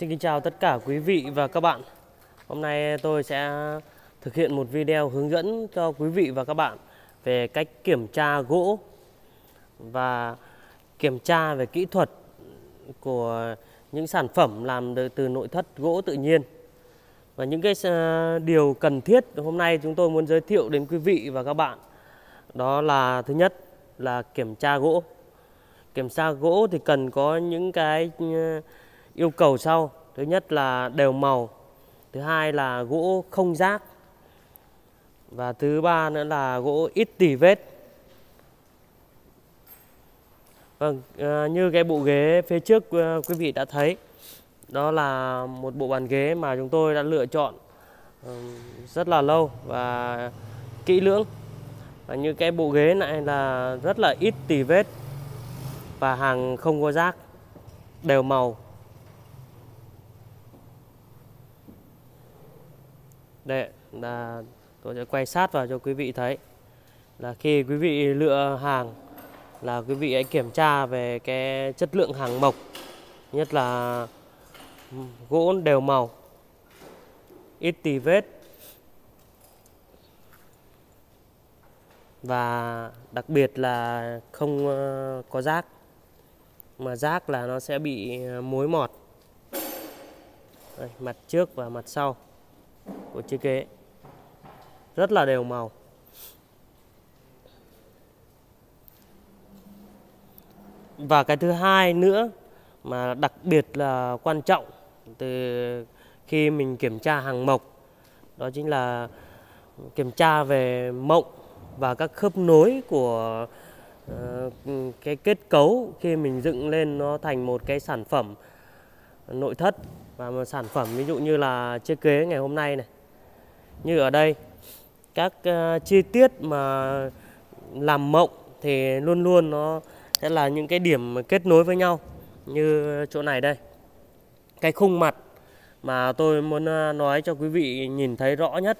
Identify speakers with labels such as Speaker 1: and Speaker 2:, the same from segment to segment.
Speaker 1: Xin kính chào tất cả quý vị và các bạn. Hôm nay tôi sẽ thực hiện một video hướng dẫn cho quý vị và các bạn về cách kiểm tra gỗ và kiểm tra về kỹ thuật của những sản phẩm làm từ nội thất gỗ tự nhiên. Và những cái ờ, điều cần thiết hôm nay chúng tôi muốn giới thiệu đến quý vị và các bạn đó là, thứ nhất là kiểm tra gỗ. Kiểm tra gỗ thì cần có những cái ờ, yêu cầu sau. Thứ nhất là đều màu thứ hai là gỗ không rác và thứ ba nữa là gỗ ít tỉ vết. Vâng à, như cái bộ ghế phía trước ờ, quý vị đã thấy đó là một bộ bàn ghế mà chúng tôi đã lựa chọn ờ, rất là lâu và kỹ lưỡng. Và như cái bộ ghế này là rất là ít tỉ vết và hàng không có rác đều màu. Đây là tôi sẽ quay sát vào cho quý vị thấy. Là khi quý vị lựa hàng là quý vị hãy kiểm tra về cái chất lượng hàng mộc nhất là gỗ đều màu ít tì vết. Và đặc biệt là không ờ, có rác mà rác là nó sẽ bị ờ, mối mọt. Đây, mặt trước và mặt sau của chiếc ghế. Rất là đều màu. Và cái thứ hai nữa mà đặc biệt là quan trọng từ khi mình kiểm tra hàng mộc đó chính là kiểm tra về mộng và các khớp nối của uh, cái kết cấu khi mình dựng lên nó thành một cái sản phẩm nội thất và một sản phẩm ví dụ như là chiếc ghế ngày hôm nay này. Như ở đây các uh, chi tiết mà làm mộng thì luôn luôn nó sẽ là những cái điểm kết nối với nhau. Như chỗ này đây cái khung mặt mà tôi muốn ờ, nói cho quý vị nhìn thấy rõ nhất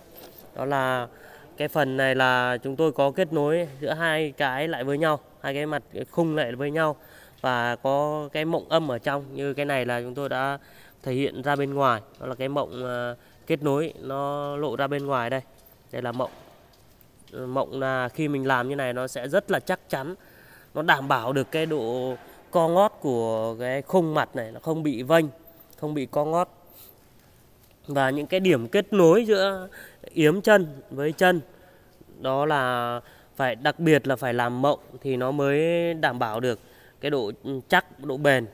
Speaker 1: đó là cái phần này là chúng tôi có kết nối giữa hai cái lại với nhau hai cái mặt khung lại với nhau và có cái mộng âm ở trong. Như cái này là chúng tôi đã thể hiện ra bên ngoài. Đó là cái mộng uh, kết nối nó lộ ra bên ngoài đây. Đây là mộng. Ừ, mộng là khi mình làm như này nó sẽ rất là chắc chắn. Nó đảm bảo được cái độ co ngót của cái khung mặt này nó không bị vênh không bị co ngót. Và những cái điểm kết nối giữa yếm chân với chân đó là phải đặc biệt là phải làm mộng thì nó mới đảm bảo được cái độ ừ, chắc độ bền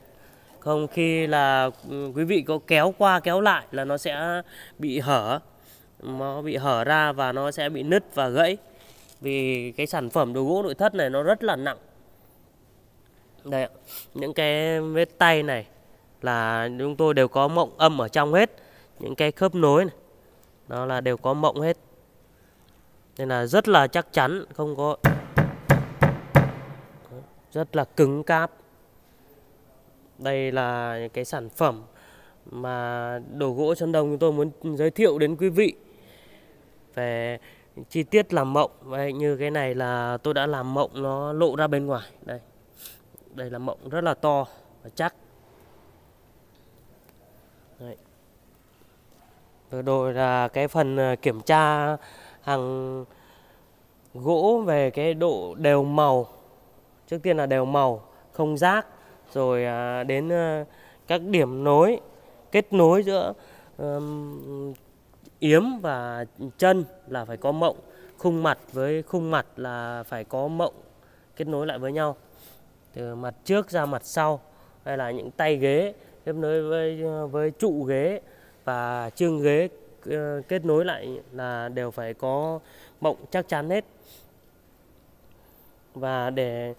Speaker 1: không, khi là ừ, quý vị có kéo qua, kéo lại là nó sẽ bị hở. Nó bị hở ra và nó sẽ bị nứt và gãy. Vì cái sản phẩm đồ gỗ nội thất này nó rất là nặng. Đây những cái vết tay này là chúng tôi đều có mộng âm ở trong hết. Những cái khớp nối này, nó là đều có mộng hết. Nên là rất là chắc chắn, không có rất là cứng cáp đây là cái sản phẩm mà đồ gỗ Sơn Đông chúng tôi muốn giới thiệu đến quý vị. Về chi tiết làm mộng đây, như cái này là tôi đã làm mộng nó lộ ra bên ngoài. Đây. Đây là mộng rất là to và chắc. Đấy. vừa rồi là cái phần ờ, kiểm tra hàng gỗ về cái độ đều màu. Trước tiên là đều màu không rác rồi à, đến à, các điểm nối, kết nối giữa yếm và chân là phải có mộng, khung mặt với khung mặt là phải có mộng, kết nối lại với nhau. Từ mặt trước ra mặt sau hay là những tay ghế, kết nối với à, với trụ ghế và chương ghế ờ, kết nối lại là đều phải có mộng chắc chắn hết. Và để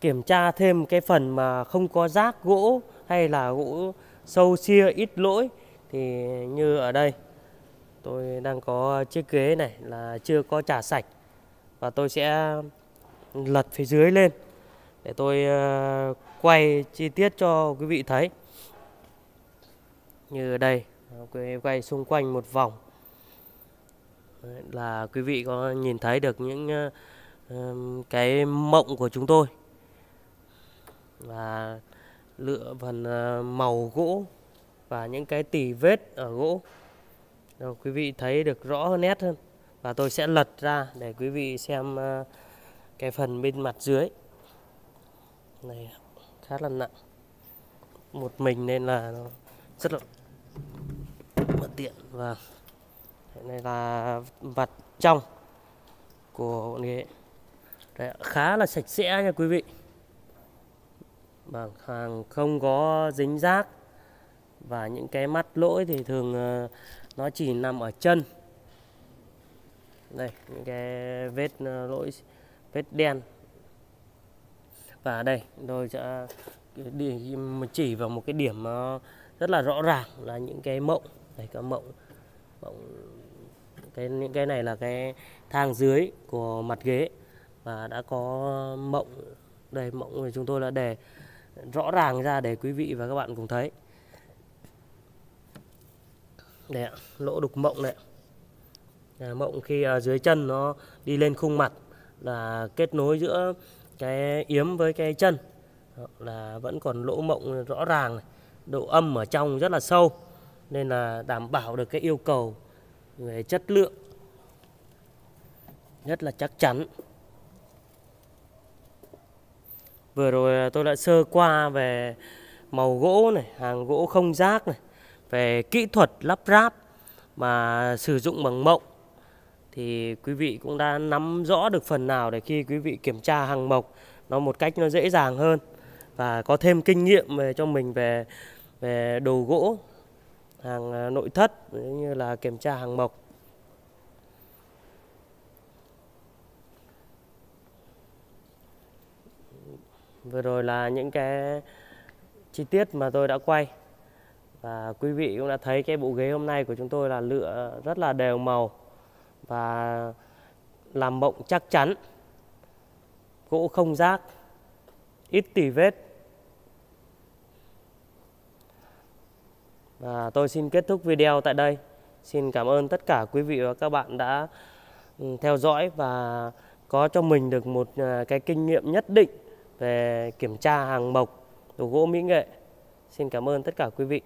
Speaker 1: kiểm tra thêm cái phần mà không có rác, gỗ hay là gỗ sâu, xia, ít lỗi thì như ở đây, tôi đang có chiếc ghế này là chưa có trà sạch và tôi sẽ lật phía dưới lên để tôi ờ, quay chi tiết cho quý vị thấy. Như ở đây, quay xung quanh một vòng. Là quý vị có nhìn thấy được những ờ, cái mộng của chúng tôi và lựa phần ờ, màu gỗ và những cái tỉ vết ở gỗ. Rồi, quý vị thấy được rõ hơn nét hơn và tôi sẽ lật ra để quý vị xem ờ, cái phần bên mặt dưới. Này khá là nặng. Một mình nên là nó rất là bất tiện. Vâng. Và này là mặt trong của bọn ghế. Đấy, khá là sạch sẽ nha quý vị. Vâng, hàng không có dính rác và những cái mắt lỗi thì thường ờ, nó chỉ nằm ở chân. Đây những cái vết ờ, lỗi vết đen. Và đây tôi sẽ đi chỉ vào một cái điểm nó rất là rõ ràng là những cái mộng. Đây các mộng mộng cái những cái này là cái thang dưới của mặt ghế và đã có mộng. Đây mộng thì chúng tôi đã để rõ ràng ra để quý vị và các bạn cùng thấy. Đây ạ, lỗ đục mộng này. À, mộng khi à, dưới chân nó đi lên khung mặt là kết nối giữa cái yếm với cái chân. Đó, là vẫn còn lỗ mộng rõ ràng này. độ âm ở trong rất là sâu nên là đảm bảo được cái yêu cầu về chất lượng. Rất là chắc chắn vừa rồi tôi đã sơ qua về màu gỗ này, hàng gỗ không rác này, về kỹ thuật lắp ráp mà sử dụng bằng mộng. Thì quý vị cũng đã nắm rõ được phần nào để khi quý vị kiểm tra hàng mộc, nó một cách nó dễ dàng hơn và có thêm kinh nghiệm về cho mình về về đồ gỗ, hàng à, nội thất như là kiểm tra hàng mộc. Vừa rồi là những cái chi tiết mà tôi đã quay. Và quý vị cũng đã thấy cái bộ ghế hôm nay của chúng tôi là lựa rất là đều màu và làm mộng chắc chắn, gỗ không rác, ít tỉ vết. Và tôi xin kết thúc video tại đây. Xin cảm ơn tất cả quý vị và các bạn đã ừ, theo dõi và có cho mình được một ờ, cái kinh nghiệm nhất định về kiểm tra hàng mộc, đồ gỗ mỹ nghệ. Xin cảm ơn tất cả quý vị.